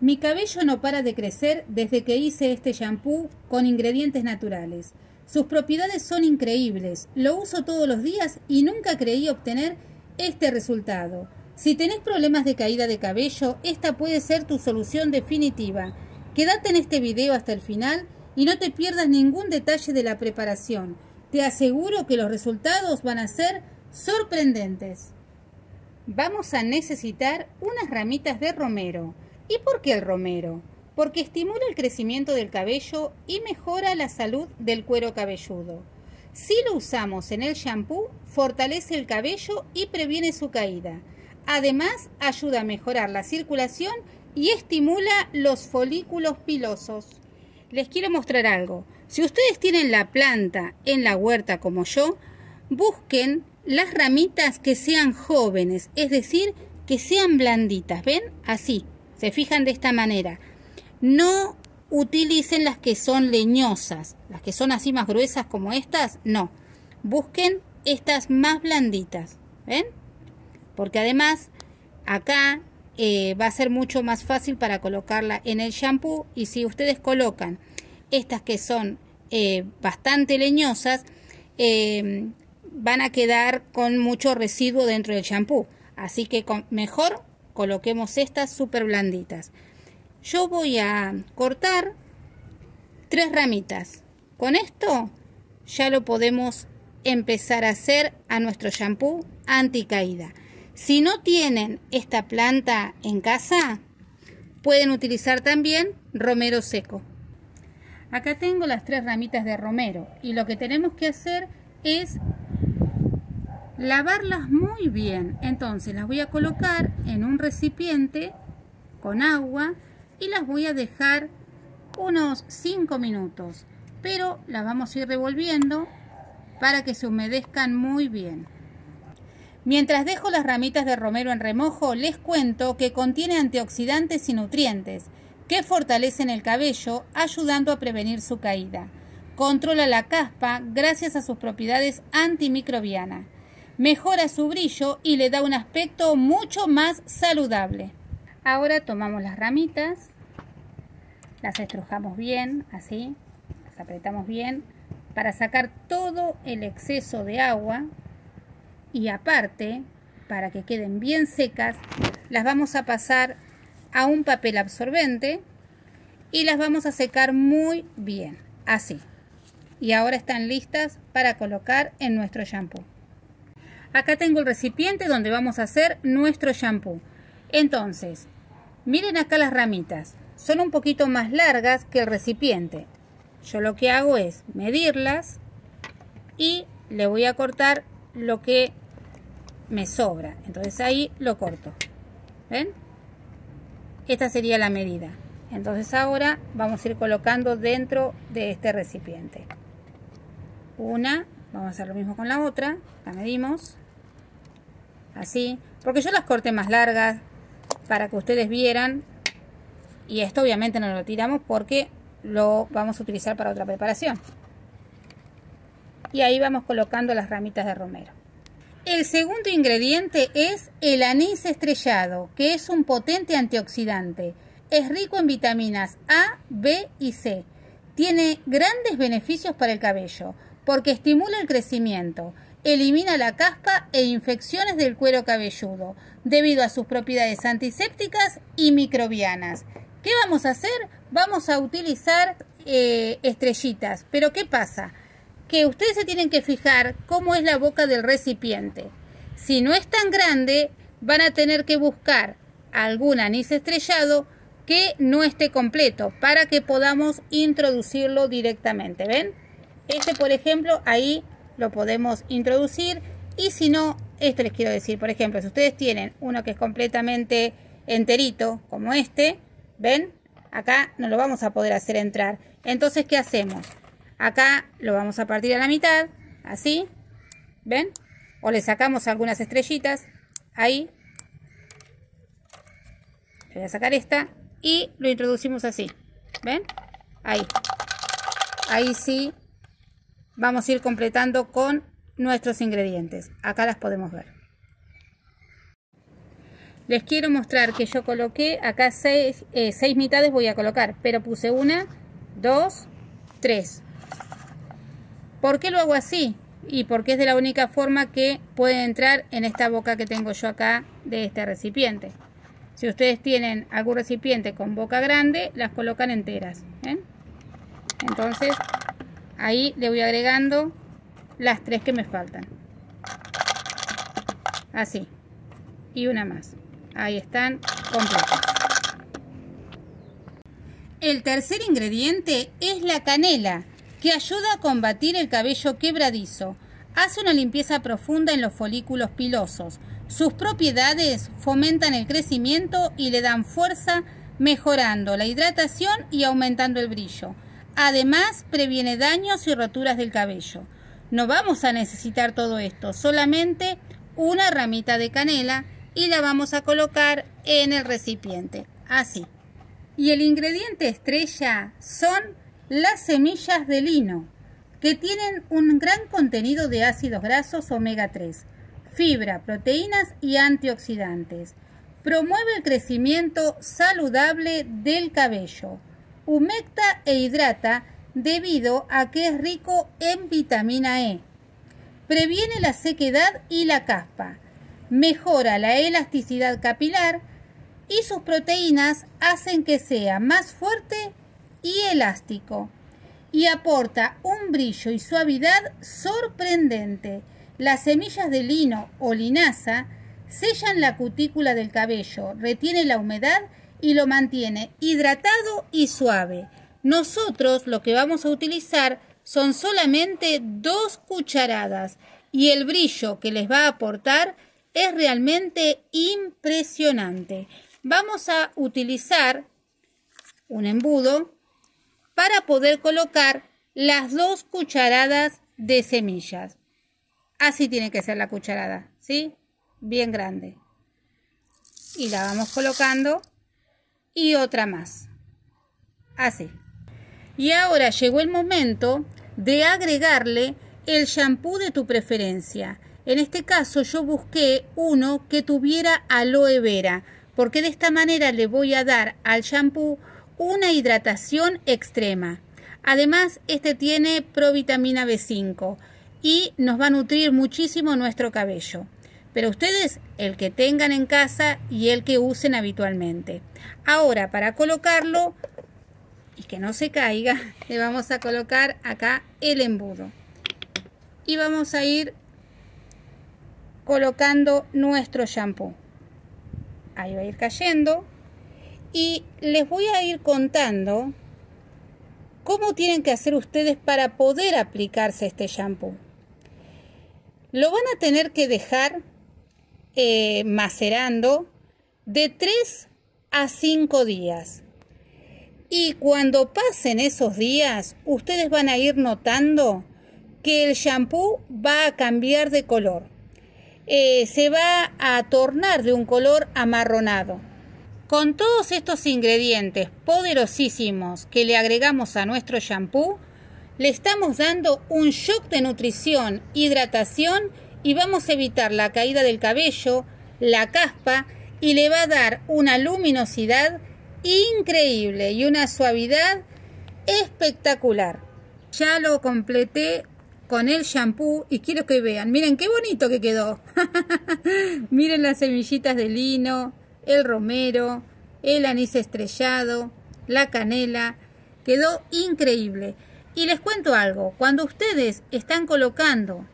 Mi cabello no para de crecer desde que hice este shampoo con ingredientes naturales. Sus propiedades son increíbles, lo uso todos los días y nunca creí obtener este resultado. Si tenés problemas de caída de cabello, esta puede ser tu solución definitiva. Quédate en este video hasta el final y no te pierdas ningún detalle de la preparación. Te aseguro que los resultados van a ser sorprendentes. Vamos a necesitar unas ramitas de romero. ¿Y por qué el romero? Porque estimula el crecimiento del cabello y mejora la salud del cuero cabelludo. Si lo usamos en el shampoo, fortalece el cabello y previene su caída. Además, ayuda a mejorar la circulación y estimula los folículos pilosos. Les quiero mostrar algo. Si ustedes tienen la planta en la huerta como yo, busquen las ramitas que sean jóvenes, es decir, que sean blanditas. ¿Ven? Así, se fijan de esta manera. No utilicen las que son leñosas, las que son así más gruesas como estas, no. Busquen estas más blanditas, ¿ven? Porque además acá eh, va a ser mucho más fácil para colocarla en el shampoo y si ustedes colocan estas que son eh, bastante leñosas, eh, van a quedar con mucho residuo dentro del shampoo. Así que mejor coloquemos estas súper blanditas. Yo voy a cortar tres ramitas. Con esto ya lo podemos empezar a hacer a nuestro shampoo anticaída. Si no tienen esta planta en casa, pueden utilizar también romero seco. Acá tengo las tres ramitas de romero y lo que tenemos que hacer es lavarlas muy bien. Entonces las voy a colocar en un recipiente con agua y las voy a dejar unos 5 minutos. Pero las vamos a ir revolviendo para que se humedezcan muy bien. Mientras dejo las ramitas de romero en remojo, les cuento que contiene antioxidantes y nutrientes que fortalecen el cabello ayudando a prevenir su caída. Controla la caspa gracias a sus propiedades antimicrobianas mejora su brillo y le da un aspecto mucho más saludable. Ahora tomamos las ramitas, las estrujamos bien, así, las apretamos bien, para sacar todo el exceso de agua y aparte, para que queden bien secas, las vamos a pasar a un papel absorbente y las vamos a secar muy bien, así. Y ahora están listas para colocar en nuestro shampoo. Acá tengo el recipiente donde vamos a hacer nuestro shampoo. Entonces, miren acá las ramitas. Son un poquito más largas que el recipiente. Yo lo que hago es medirlas y le voy a cortar lo que me sobra. Entonces ahí lo corto. ¿Ven? Esta sería la medida. Entonces ahora vamos a ir colocando dentro de este recipiente. Una, vamos a hacer lo mismo con la otra. La medimos así, porque yo las corté más largas para que ustedes vieran y esto obviamente no lo tiramos porque lo vamos a utilizar para otra preparación. Y ahí vamos colocando las ramitas de romero. El segundo ingrediente es el anís estrellado, que es un potente antioxidante. Es rico en vitaminas A, B y C. Tiene grandes beneficios para el cabello porque estimula el crecimiento, elimina la caspa e infecciones del cuero cabelludo, debido a sus propiedades antisépticas y microbianas. ¿Qué vamos a hacer? Vamos a utilizar eh, estrellitas. Pero ¿qué pasa? Que ustedes se tienen que fijar cómo es la boca del recipiente. Si no es tan grande, van a tener que buscar algún anís estrellado que no esté completo para que podamos introducirlo directamente. ¿Ven? Este, por ejemplo, ahí lo podemos introducir y si no, esto les quiero decir, por ejemplo, si ustedes tienen uno que es completamente enterito, como este, ¿ven? Acá no lo vamos a poder hacer entrar. Entonces, ¿qué hacemos? Acá lo vamos a partir a la mitad, así, ¿ven? O le sacamos algunas estrellitas, ahí. Le voy a sacar esta y lo introducimos así, ¿ven? Ahí. Ahí sí vamos a ir completando con nuestros ingredientes. Acá las podemos ver. les quiero mostrar que yo coloqué acá seis, eh, seis mitades voy a colocar, pero puse una, dos, tres. ¿Por qué lo hago así? Y porque es de la única forma que puede entrar en esta boca que tengo yo acá de este recipiente. Si ustedes tienen algún recipiente con boca grande, las colocan enteras. Entonces, ahí le voy agregando las tres que me faltan. Así. Y una más. Ahí están completas. El tercer ingrediente es la canela, que ayuda a combatir el cabello quebradizo. Hace una limpieza profunda en los folículos pilosos. Sus propiedades fomentan el crecimiento y le dan fuerza, mejorando la hidratación y aumentando el brillo. Además, previene daños y roturas del cabello. No vamos a necesitar todo esto, solamente una ramita de canela y la vamos a colocar en el recipiente, así. Y el ingrediente estrella son las semillas de lino, que tienen un gran contenido de ácidos grasos omega 3, fibra, proteínas y antioxidantes. Promueve el crecimiento saludable del cabello. Humecta e hidrata debido a que es rico en vitamina E. Previene la sequedad y la caspa mejora la elasticidad capilar y sus proteínas hacen que sea más fuerte y elástico y aporta un brillo y suavidad sorprendente. Las semillas de lino o linaza sellan la cutícula del cabello, retiene la humedad y lo mantiene hidratado y suave. Nosotros lo que vamos a utilizar son solamente dos cucharadas y el brillo que les va a aportar es realmente impresionante. Vamos a utilizar un embudo para poder colocar las dos cucharadas de semillas. Así tiene que ser la cucharada, ¿sí? Bien grande. Y la vamos colocando y otra más. Así. Y ahora llegó el momento de agregarle el shampoo de tu preferencia. En este caso yo busqué uno que tuviera aloe vera, porque de esta manera le voy a dar al shampoo una hidratación extrema. Además, este tiene provitamina B5 y nos va a nutrir muchísimo nuestro cabello. Pero ustedes, el que tengan en casa y el que usen habitualmente. Ahora, para colocarlo y que no se caiga, le vamos a colocar acá el embudo. Y vamos a ir colocando nuestro shampoo. Ahí va a ir cayendo. Y les voy a ir contando cómo tienen que hacer ustedes para poder aplicarse este shampoo. Lo van a tener que dejar eh, macerando de 3 a 5 días. Y cuando pasen esos días, ustedes van a ir notando que el shampoo va a cambiar de color. Eh, se va a tornar de un color amarronado. Con todos estos ingredientes poderosísimos que le agregamos a nuestro shampoo, le estamos dando un shock de nutrición, hidratación y vamos a evitar la caída del cabello, la caspa y le va a dar una luminosidad increíble y una suavidad espectacular. Ya lo completé con el shampoo y quiero que vean, miren qué bonito que quedó. miren las semillitas de lino, el romero, el anís estrellado, la canela, quedó increíble. Y les cuento algo, cuando ustedes están colocando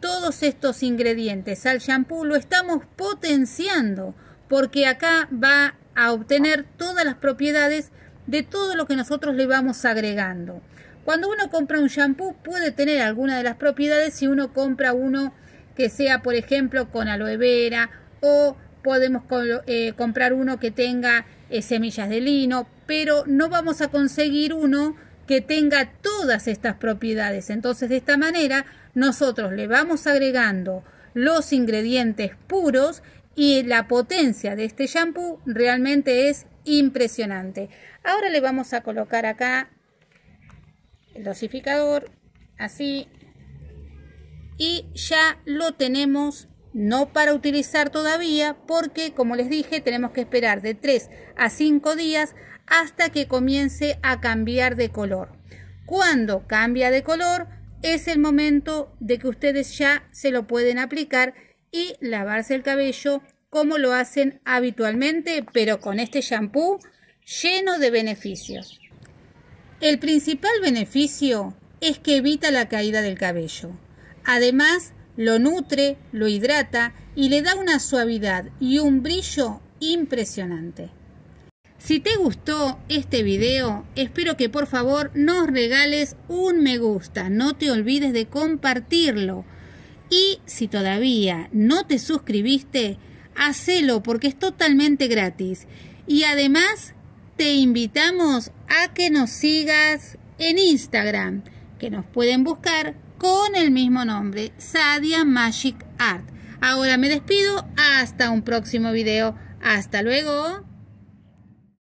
todos estos ingredientes al shampoo, lo estamos potenciando, porque acá va a obtener todas las propiedades de todo lo que nosotros le vamos agregando. Cuando uno compra un shampoo puede tener alguna de las propiedades si uno compra uno que sea, por ejemplo, con aloe vera o podemos eh, comprar uno que tenga eh, semillas de lino, pero no vamos a conseguir uno que tenga todas estas propiedades. Entonces, de esta manera, nosotros le vamos agregando los ingredientes puros y la potencia de este shampoo realmente es impresionante. Ahora le vamos a colocar acá el dosificador, así, y ya lo tenemos no para utilizar todavía porque, como les dije, tenemos que esperar de 3 a 5 días hasta que comience a cambiar de color. Cuando cambia de color es el momento de que ustedes ya se lo pueden aplicar y lavarse el cabello como lo hacen habitualmente, pero con este shampoo lleno de beneficios. El principal beneficio es que evita la caída del cabello. Además, lo nutre, lo hidrata y le da una suavidad y un brillo impresionante. Si te gustó este video, espero que por favor nos regales un me gusta. No te olvides de compartirlo. Y si todavía no te suscribiste, hacelo porque es totalmente gratis. Y además te invitamos a que nos sigas en Instagram, que nos pueden buscar con el mismo nombre, Sadia Magic Art. Ahora me despido, hasta un próximo video. Hasta luego.